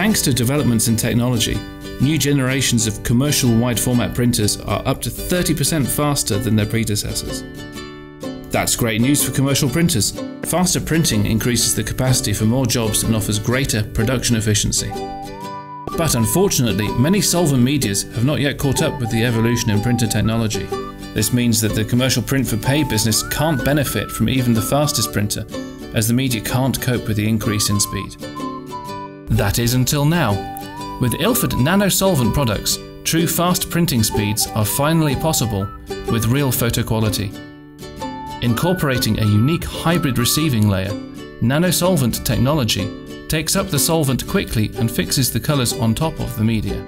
Thanks to developments in technology, new generations of commercial wide format printers are up to 30% faster than their predecessors. That's great news for commercial printers. Faster printing increases the capacity for more jobs and offers greater production efficiency. But unfortunately, many solvent medias have not yet caught up with the evolution in printer technology. This means that the commercial print for pay business can't benefit from even the fastest printer, as the media can't cope with the increase in speed. That is until now. With Ilford NanoSolvent products, true fast printing speeds are finally possible with real photo quality. Incorporating a unique hybrid receiving layer, NanoSolvent technology takes up the solvent quickly and fixes the colours on top of the media.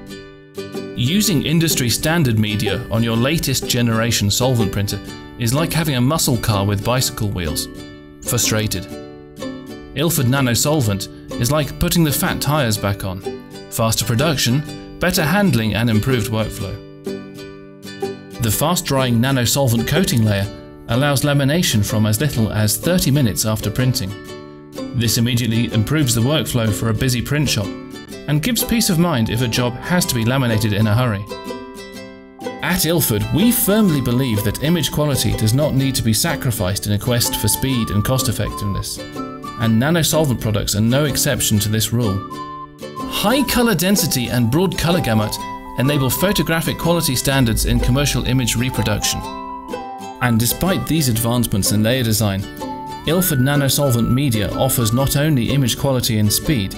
Using industry standard media on your latest generation solvent printer is like having a muscle car with bicycle wheels. Frustrated. Ilford NanoSolvent is like putting the fat tyres back on faster production, better handling, and improved workflow. The fast drying NanoSolvent coating layer allows lamination from as little as 30 minutes after printing. This immediately improves the workflow for a busy print shop and gives peace of mind if a job has to be laminated in a hurry. At Ilford, we firmly believe that image quality does not need to be sacrificed in a quest for speed and cost effectiveness, and NanoSolvent products are no exception to this rule. High colour density and broad colour gamut enable photographic quality standards in commercial image reproduction. And despite these advancements in layer design, Ilford NanoSolvent media offers not only image quality and speed,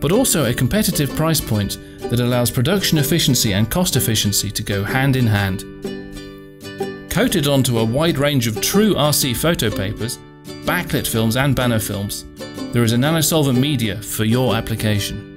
but also a competitive price point that allows production efficiency and cost efficiency to go hand in hand. Coated onto a wide range of true RC photo papers, backlit films and banner films, there is a NanoSolvent media for your application.